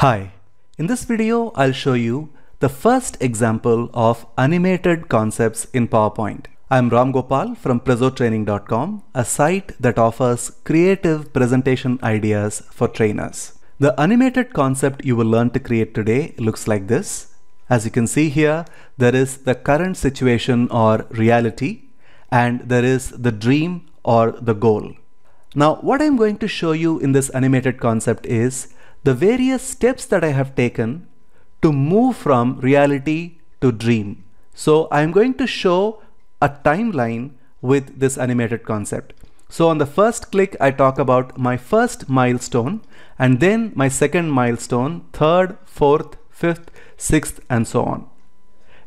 Hi, in this video I'll show you the first example of animated concepts in PowerPoint. I'm Ram Gopal from PrezoTraining.com, a site that offers creative presentation ideas for trainers. The animated concept you will learn to create today looks like this. As you can see here, there is the current situation or reality and there is the dream or the goal. Now what I'm going to show you in this animated concept is the various steps that I have taken to move from reality to dream. So I'm going to show a timeline with this animated concept. So on the first click, I talk about my first milestone and then my second milestone, third, fourth, fifth, sixth, and so on.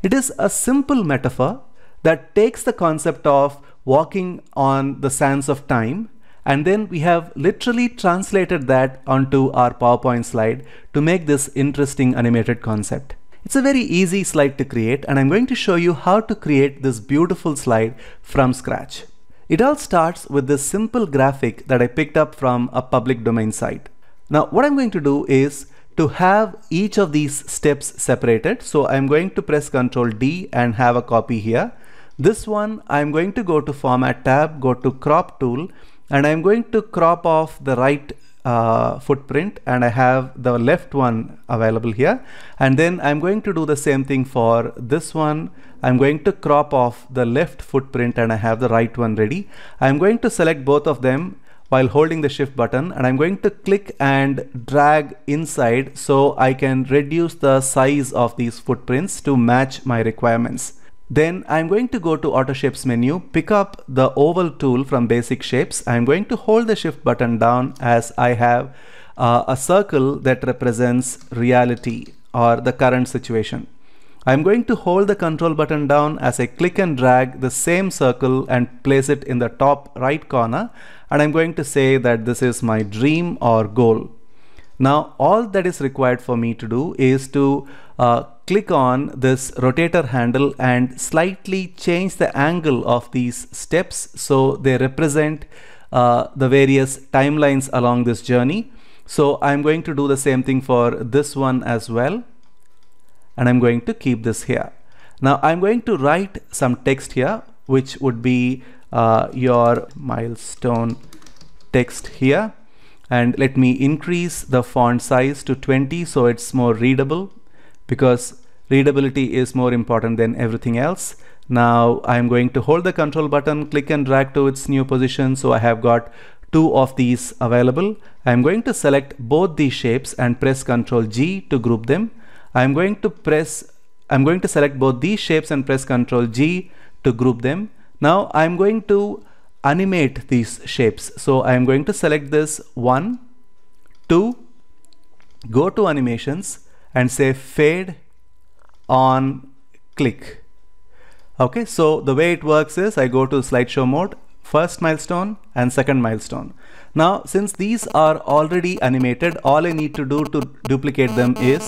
It is a simple metaphor that takes the concept of walking on the sands of time and then we have literally translated that onto our PowerPoint slide to make this interesting animated concept. It's a very easy slide to create and I'm going to show you how to create this beautiful slide from scratch. It all starts with this simple graphic that I picked up from a public domain site. Now what I'm going to do is to have each of these steps separated. So I'm going to press Ctrl D and have a copy here. This one I'm going to go to Format tab, go to Crop tool and I'm going to crop off the right uh, footprint and I have the left one available here. And then I'm going to do the same thing for this one. I'm going to crop off the left footprint and I have the right one ready. I'm going to select both of them while holding the shift button and I'm going to click and drag inside so I can reduce the size of these footprints to match my requirements then I'm going to go to Auto Shapes menu, pick up the oval tool from Basic Shapes. I'm going to hold the shift button down as I have uh, a circle that represents reality or the current situation. I'm going to hold the control button down as I click and drag the same circle and place it in the top right corner and I'm going to say that this is my dream or goal. Now all that is required for me to do is to uh, click on this rotator handle and slightly change the angle of these steps so they represent uh, the various timelines along this journey. So I'm going to do the same thing for this one as well and I'm going to keep this here. Now I'm going to write some text here which would be uh, your milestone text here and let me increase the font size to 20 so it's more readable because readability is more important than everything else. Now I'm going to hold the control button, click and drag to its new position. So I have got two of these available. I'm going to select both these shapes and press control G to group them. I'm going to press, I'm going to select both these shapes and press control G to group them. Now I'm going to animate these shapes. So I'm going to select this one, two, go to animations and say fade on click. Okay, so the way it works is I go to slideshow mode, first milestone and second milestone. Now, since these are already animated, all I need to do to duplicate them is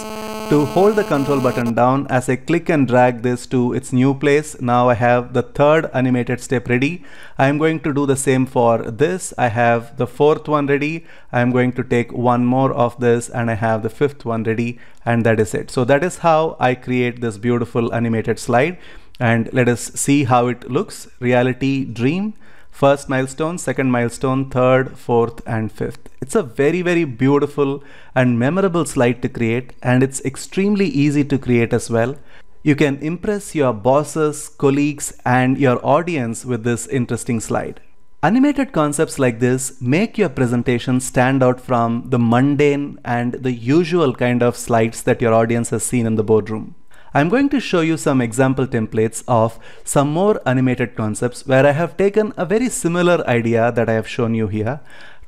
to hold the control button down as I click and drag this to its new place. Now I have the third animated step ready. I'm going to do the same for this. I have the fourth one ready. I'm going to take one more of this and I have the fifth one ready and that is it. So that is how I create this beautiful animated slide and let us see how it looks. Reality dream first milestone, second milestone, third, fourth, and fifth. It's a very, very beautiful and memorable slide to create, and it's extremely easy to create as well. You can impress your bosses, colleagues, and your audience with this interesting slide. Animated concepts like this make your presentation stand out from the mundane and the usual kind of slides that your audience has seen in the boardroom. I'm going to show you some example templates of some more animated concepts where I have taken a very similar idea that I have shown you here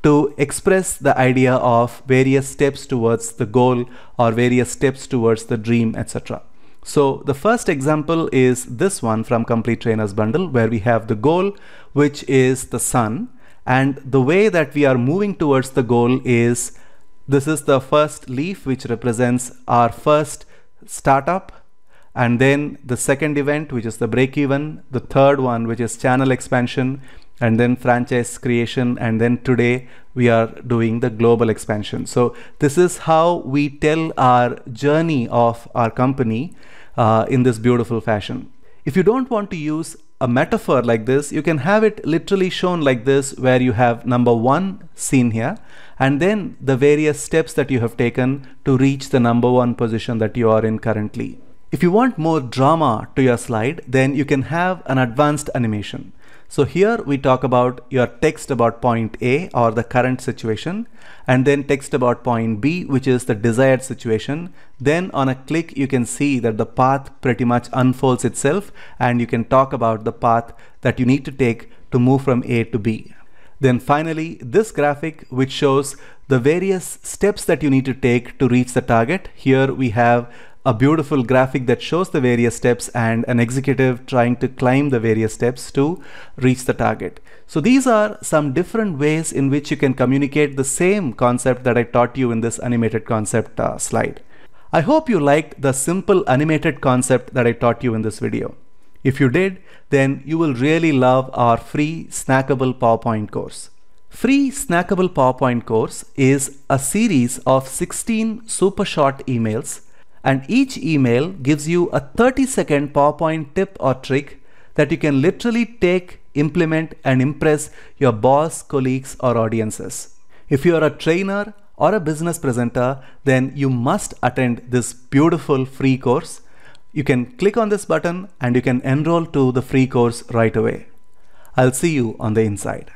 to express the idea of various steps towards the goal or various steps towards the dream, etc. So the first example is this one from Complete Trainers Bundle where we have the goal, which is the sun. And the way that we are moving towards the goal is this is the first leaf, which represents our first startup and then the second event which is the break even the third one which is channel expansion and then franchise creation and then today we are doing the global expansion. So this is how we tell our journey of our company uh, in this beautiful fashion. If you don't want to use a metaphor like this you can have it literally shown like this where you have number one seen here and then the various steps that you have taken to reach the number one position that you are in currently if you want more drama to your slide then you can have an advanced animation so here we talk about your text about point A or the current situation and then text about point B which is the desired situation. Then on a click you can see that the path pretty much unfolds itself and you can talk about the path that you need to take to move from A to B. Then finally this graphic which shows the various steps that you need to take to reach the target. Here we have a beautiful graphic that shows the various steps and an executive trying to climb the various steps to reach the target. So these are some different ways in which you can communicate the same concept that I taught you in this animated concept uh, slide. I hope you liked the simple animated concept that I taught you in this video. If you did, then you will really love our free snackable PowerPoint course. Free Snackable PowerPoint course is a series of 16 super short emails and each email gives you a 30 second PowerPoint tip or trick that you can literally take, implement and impress your boss, colleagues or audiences. If you are a trainer or a business presenter, then you must attend this beautiful free course. You can click on this button and you can enroll to the free course right away. I'll see you on the inside.